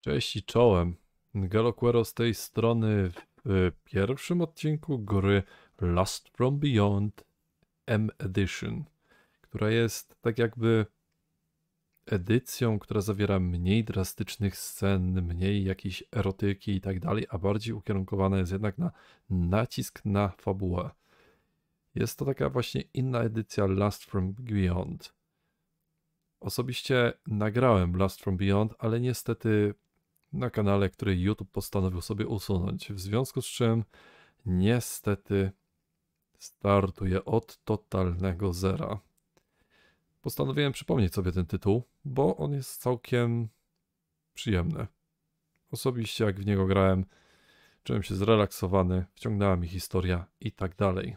Cześć i czołem. Galoquero z tej strony w pierwszym odcinku gry Last from Beyond M Edition, która jest tak jakby edycją, która zawiera mniej drastycznych scen, mniej jakiejś erotyki i tak dalej, a bardziej ukierunkowana jest jednak na nacisk na fabułę. Jest to taka właśnie inna edycja Last from Beyond. Osobiście nagrałem Last from Beyond, ale niestety na kanale, który YouTube postanowił sobie usunąć. W związku z czym niestety startuję od totalnego zera. Postanowiłem przypomnieć sobie ten tytuł, bo on jest całkiem przyjemny. Osobiście jak w niego grałem, czułem się zrelaksowany, wciągnęła mi historia i tak dalej.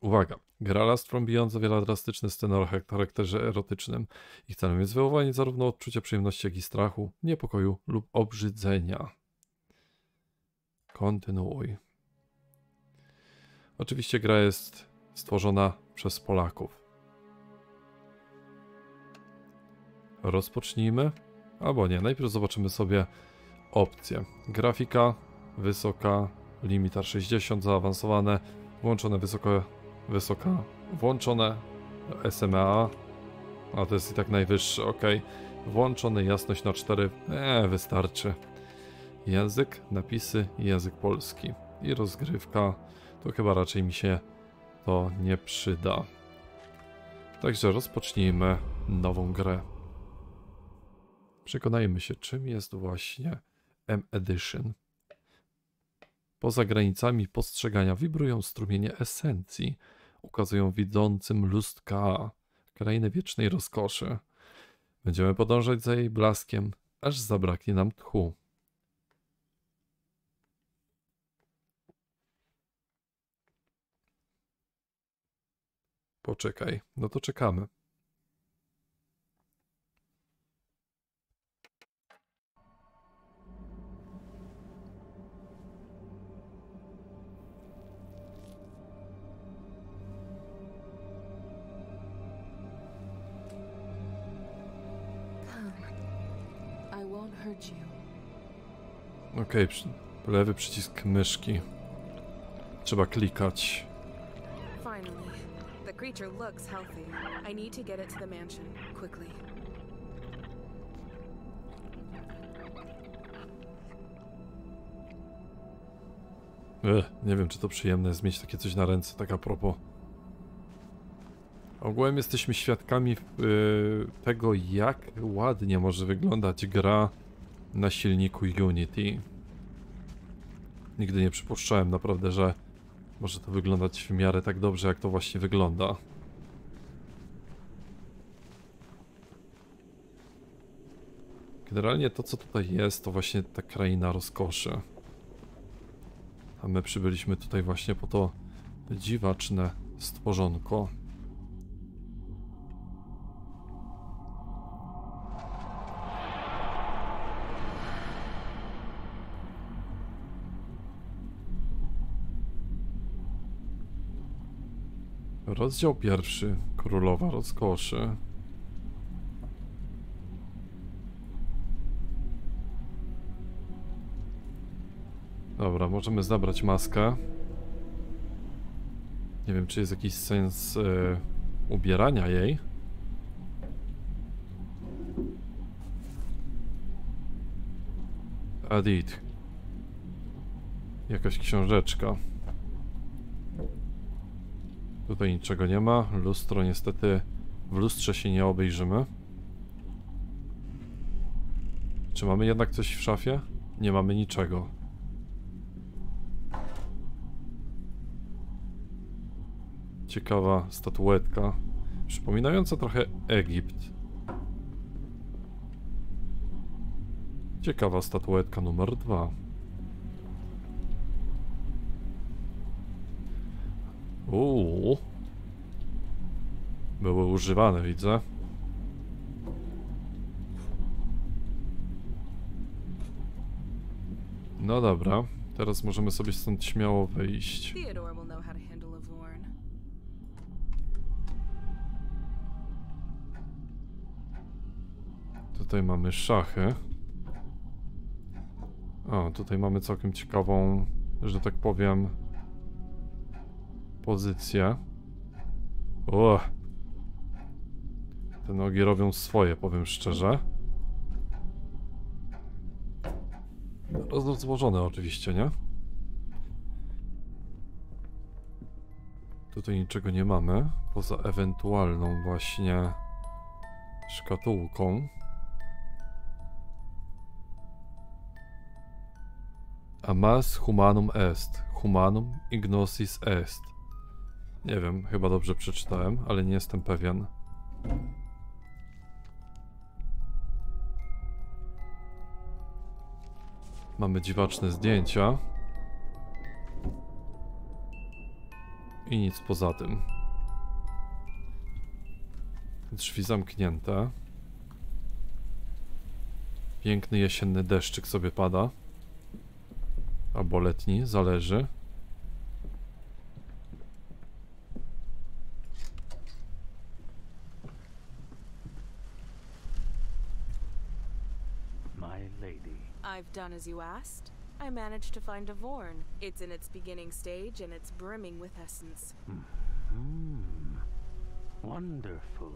Uwaga, gra Last From Beyond zawiera drastyczne sceny o charakterze erotycznym. Ich celem jest wywołanie zarówno odczucia przyjemności, jak i strachu, niepokoju lub obrzydzenia. Kontynuuj. Oczywiście gra jest stworzona przez Polaków. Rozpocznijmy. Albo nie, najpierw zobaczymy sobie opcje. Grafika wysoka, limitar 60 zaawansowane, włączone wysoko wysoka, włączone SMA, a to jest i tak najwyższy, ok. Włączony jasność na 4, eee, wystarczy. Język, napisy, język polski i rozgrywka, to chyba raczej mi się to nie przyda. Także rozpocznijmy nową grę. Przekonajmy się, czym jest właśnie M-Edition. Poza granicami postrzegania wibrują strumienie esencji, ukazują widzącym lustka krainy wiecznej rozkoszy. Będziemy podążać za jej blaskiem, aż zabraknie nam tchu. Poczekaj, no to czekamy. Okej, okay, lewy przycisk myszki. Trzeba klikać. Finally, the creature looks healthy. I need to get it to the mansion quickly. Ech, nie wiem, czy to przyjemne jest mieć takie coś na ręce, tak a propos. Ogółem jesteśmy świadkami yy, tego, jak ładnie może wyglądać gra na silniku Unity. Nigdy nie przypuszczałem naprawdę, że może to wyglądać w miarę tak dobrze, jak to właśnie wygląda. Generalnie to, co tutaj jest, to właśnie ta kraina rozkoszy. A my przybyliśmy tutaj właśnie po to dziwaczne stworzonko. Rozdział pierwszy. Królowa rozkoszy. Dobra, możemy zabrać maskę. Nie wiem, czy jest jakiś sens e, ubierania jej. Edit. Jakaś książeczka. Tutaj niczego nie ma. Lustro niestety w lustrze się nie obejrzymy. Czy mamy jednak coś w szafie? Nie mamy niczego. Ciekawa statuetka. Przypominająca trochę Egipt. Ciekawa statuetka numer dwa. Uuu. Były używane, widzę. No dobra, teraz możemy sobie stąd śmiało wyjść. Tutaj mamy szachy. O, tutaj mamy całkiem ciekawą, że tak powiem, pozycję. O! Te nogi robią swoje, powiem szczerze. Rozłożone oczywiście, nie? Tutaj niczego nie mamy, poza ewentualną właśnie szkatułką. Amas humanum est, humanum ignosis est. Nie wiem, chyba dobrze przeczytałem, ale nie jestem pewien. Mamy dziwaczne zdjęcia. I nic poza tym. Drzwi zamknięte. Piękny jesienny deszczyk sobie pada. Albo letni, zależy. Done as you asked. I managed to find a Vorn. It's in its beginning stage and it's brimming with essence. Hmm. Wonderful.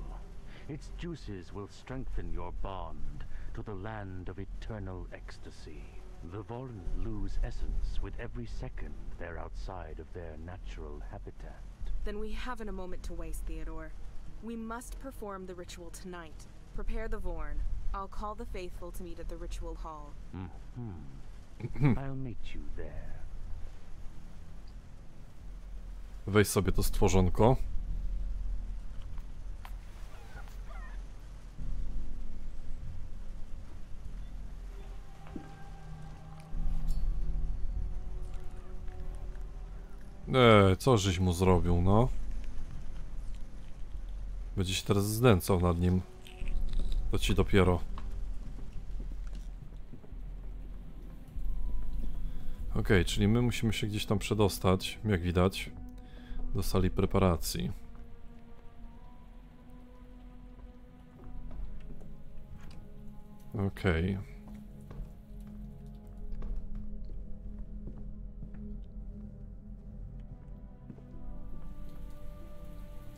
Its juices will strengthen your bond to the land of eternal ecstasy. The Vorn lose essence with every second they're outside of their natural habitat. Then we haven't a moment to waste, Theodore. We must perform the ritual tonight. Prepare the Vorn. I'll call the faithful to meet at the ritual hall. Hmm. I'll meet you there. Weź sobie to stworzonko. Eee, co żeś mu zrobił, no? Będzie się teraz znęcał nad nim. To ci dopiero. Okej, czyli my musimy się gdzieś tam przedostać, jak widać, do sali preparacji. Okej.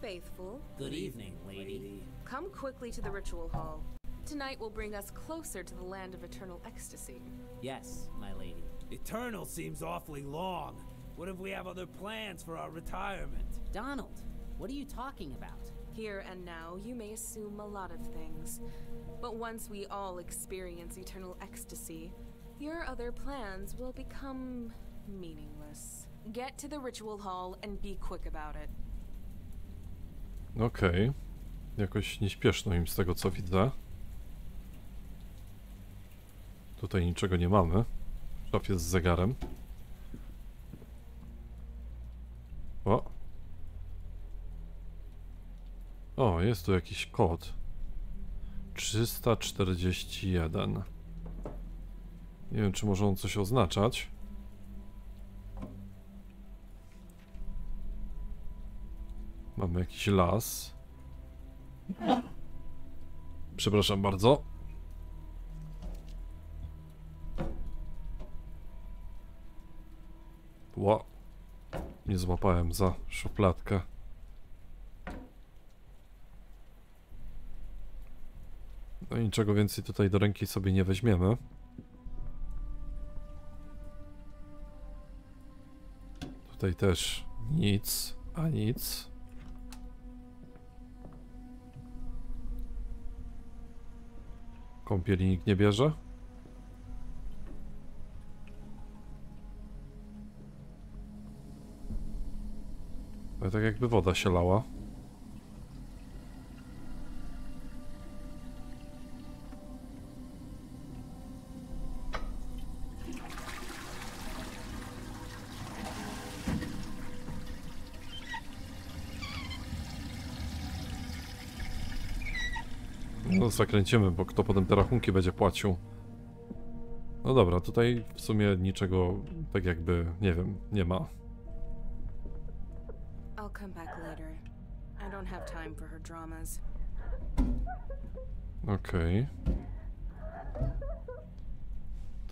Faithful, Good evening, quickly to the ritual hall. Tonight will bring us closer to the land of eternal ecstasy. Yes, my lady. Eternal seems awfully long. What if we have other plans for our retirement? Donald, what are you talking about? Here and now, you may assume a lot of things. But once we all experience eternal ecstasy, your other plans will become meaningless. Get to the ritual hall and be quick about it. Okej. Jakoś nieśpieszno im z tego co widzę. Tutaj niczego nie mamy. W szafie z zegarem. O. O, jest tu jakiś kod. 341. Nie wiem, czy może on coś oznaczać. Mamy jakiś las. Przepraszam bardzo. Ło. Nie złapałem za szufladkę. No i niczego więcej tutaj do ręki sobie nie weźmiemy. Tutaj też nic, a nic. Kąpieli nikt nie bierze? Ale tak jakby woda się lała. Zakręcimy, bo kto potem te rachunki będzie płacił. No dobra, tutaj w sumie niczego tak jakby, nie wiem, nie ma. I'll come back later. I don't have time for her dramas. Okej.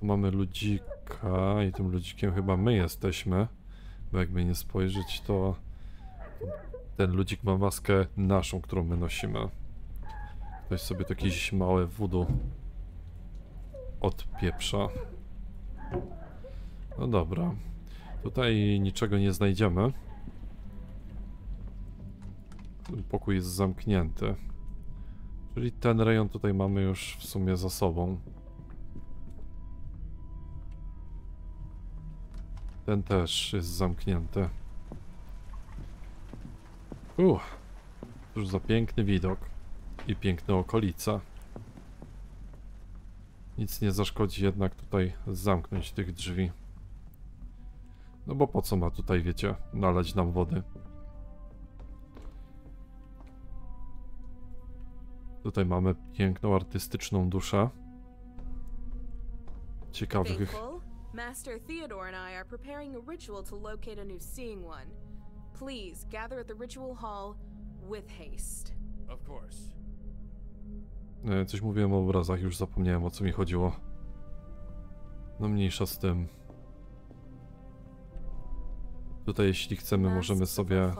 Tu mamy ludzika. Okej, tym ludzikiem chyba my jesteśmy. Bo jakby nie spojrzeć, to ten ludzik ma maskę naszą, którą my nosimy. Ktoś sobie to jakieś małe wudu odpieprza. No dobra. Tutaj niczego nie znajdziemy. Ten pokój jest zamknięty. Czyli ten rejon tutaj mamy już w sumie za sobą. Ten też jest zamknięty. Uff. Cóż za piękny widok. I piękne okolica. Nic nie zaszkodzi jednak tutaj zamknąć tych drzwi. No bo po co ma tutaj, wiecie, nalać nam wody? Tutaj mamy piękną, artystyczną duszę. Ciekawych... Master Theodore and I are preparing a ritual to locate a new Seeing One. Please gather at the ritual hall with haste. Of course. E, Coś mówiłem o obrazach, już zapomniałem o co mi chodziło. No mniejsza z tym. Tutaj jeśli chcemy możemy sobie...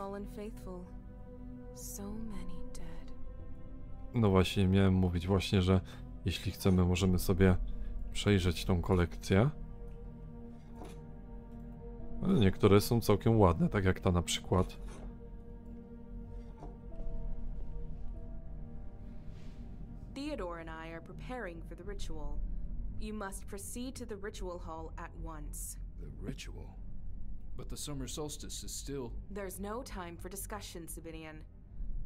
No właśnie, miałem mówić właśnie, że jeśli chcemy możemy sobie przejrzeć tą kolekcję. Ale niektóre są całkiem ładne, tak jak ta na przykład. Preparing for the ritual. You must proceed to the ritual hall at once. The ritual? But the summer solstice is still. There's no time for discussion, Sabinian.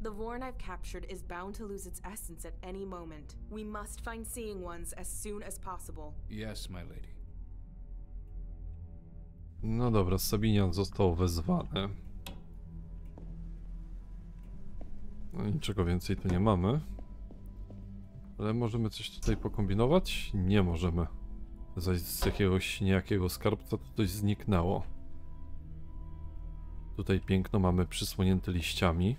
The Vorn I've captured is bound to lose its essence at any moment. We must find Seeing Ones as soon as possible. Yes, my lady. No dobra, Sabinian został wezwany. No niczego więcej tu nie mamy. Ale możemy coś tutaj pokombinować? Nie możemy. Z jakiegoś niejakiego skarbca to coś zniknęło. Tutaj piękno mamy przysłonięte liściami.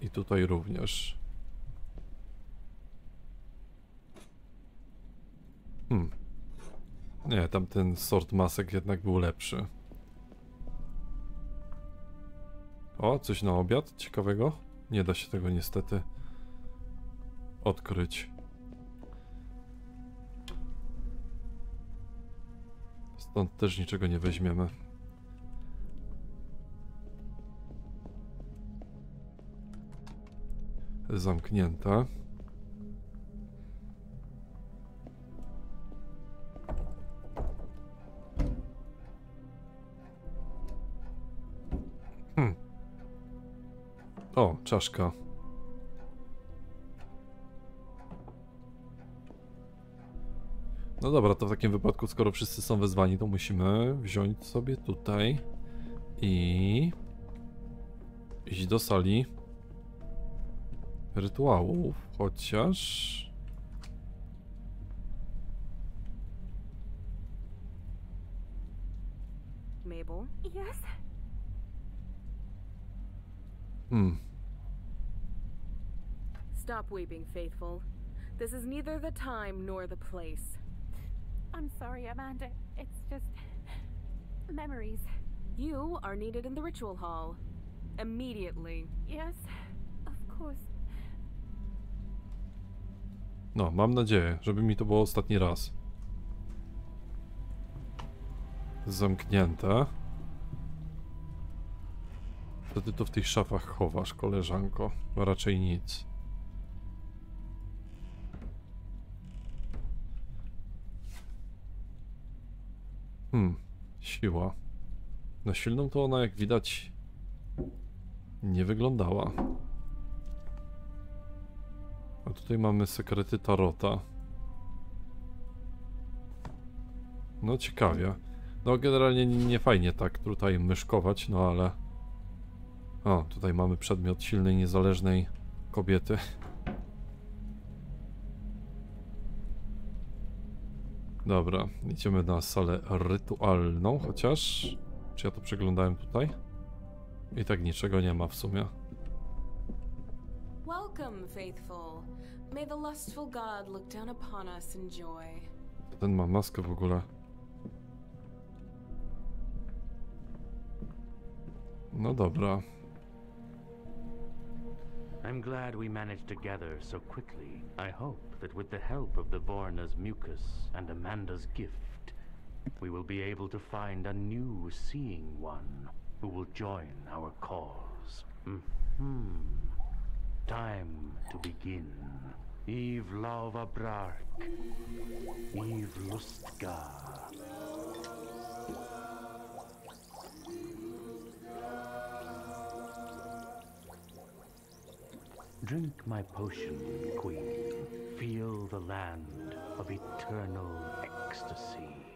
I tutaj również. Hmm. Nie, tamten sort masek jednak był lepszy. O, coś na obiad ciekawego? Nie da się tego niestety odkryć. Stąd też niczego nie weźmiemy. Zamknięte. Czaszka. No dobra, to w takim wypadku, skoro wszyscy są wezwani, to musimy wziąć sobie tutaj i iść do sali rytuałów, chociaż... Mabel? Yes? Hmm, Stop weeping, Faithful. This is neither the time nor the place. I'm sorry, Amanda. It's just. memories. You are needed in the ritual hall. Immediately. Yes? Of course. no, mam nadzieję, żeby mi to było ostatni raz. Zamknięte. Co ty to w tych szafach chowasz, koleżanko? Raczej nic. Hmm, siła. Na silną to ona, jak widać, nie wyglądała. A tutaj mamy sekrety Tarota. No ciekawie. No generalnie nie, nie fajnie tak tutaj myszkować, no ale... O, tutaj mamy przedmiot silnej, niezależnej kobiety. Dobra, idziemy na salę rytualną, chociaż... Czy ja to przeglądałem tutaj? I tak niczego nie ma w sumie. Welcome, faithful. May the lustful god look down upon us in joy. Ten ma maskę w ogóle. No dobra. I'm glad we managed to gather so quickly. I hope that with the help of the Vorna's mucus and Amanda's gift, we will be able to find a new seeing one who will join our cause. Hmm. Time to begin. Eve Lauva Brark. Eve Lustga. Drink my potion, Queen. Feel the land of eternal ecstasy.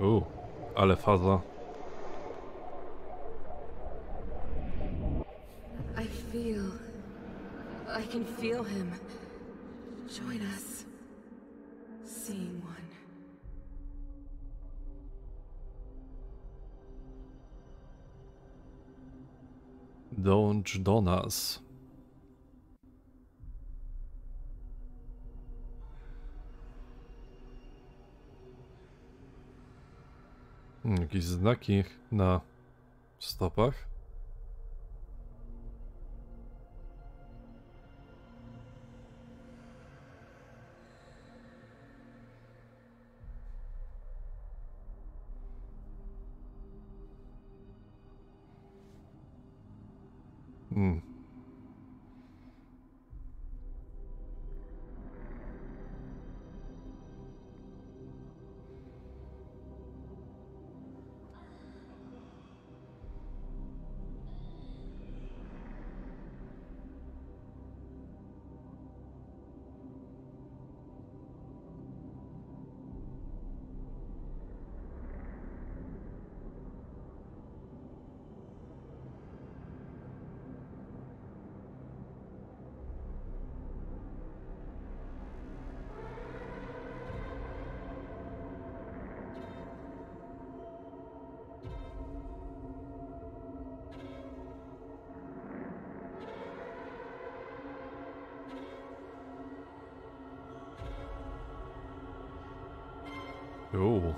U, ale faza. Feel him. Join us. Seeing one. Dącz do nas. Jakieś znaki na stopach. Hmm. Uuu.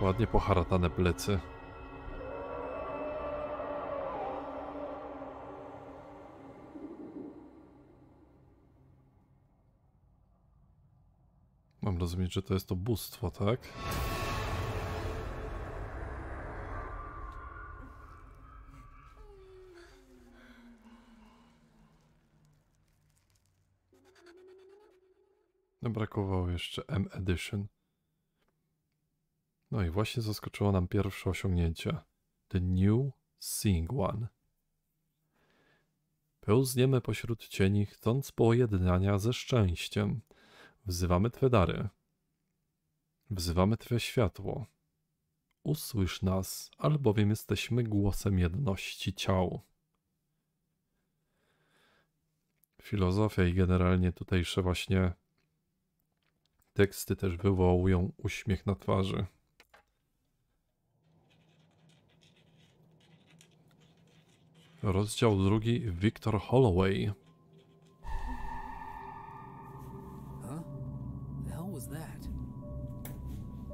Ładnie poharatane plecy. Mam rozumieć, że to jest to bóstwo, tak? Brakowało jeszcze M Edition. No i właśnie zaskoczyło nam pierwsze osiągnięcie. The New Seeing One. Pełzniemy pośród cieni, chcąc pojednania ze szczęściem. Wzywamy Twe dary. Wzywamy Twe światło. Usłysz nas, albowiem jesteśmy głosem jedności ciał. Filozofia i generalnie tutejsze właśnie teksty też wywołują uśmiech na twarzy. Rozdział drugi Victor Holloway. Huh? The hell was that?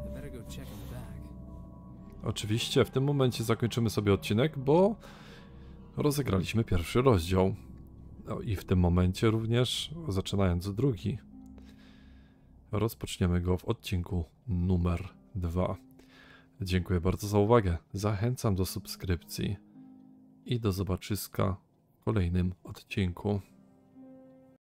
I better go check in the back. Oczywiście w tym momencie zakończymy sobie odcinek, bo rozegraliśmy pierwszy rozdział. No i w tym momencie również, zaczynając drugi, rozpoczniemy go w odcinku numer dwa. Dziękuję bardzo za uwagę. Zachęcam do subskrypcji i do zobaczyska w kolejnym odcinku.